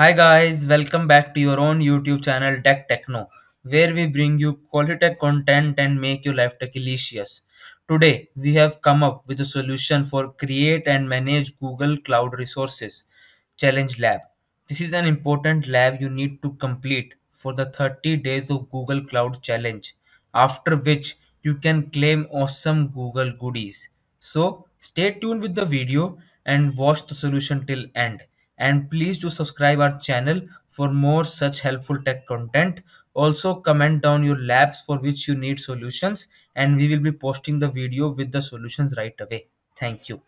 Hi guys, welcome back to your own YouTube channel Deck Techno, where we bring you quality tech content and make your life delicious. Today, we have come up with a solution for create and manage Google Cloud Resources Challenge Lab. This is an important lab you need to complete for the 30 days of Google Cloud Challenge, after which you can claim awesome Google goodies. So, stay tuned with the video and watch the solution till end and please do subscribe our channel for more such helpful tech content. Also comment down your labs for which you need solutions and we will be posting the video with the solutions right away. Thank you